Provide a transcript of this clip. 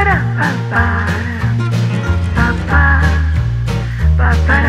Papa, papa, papa.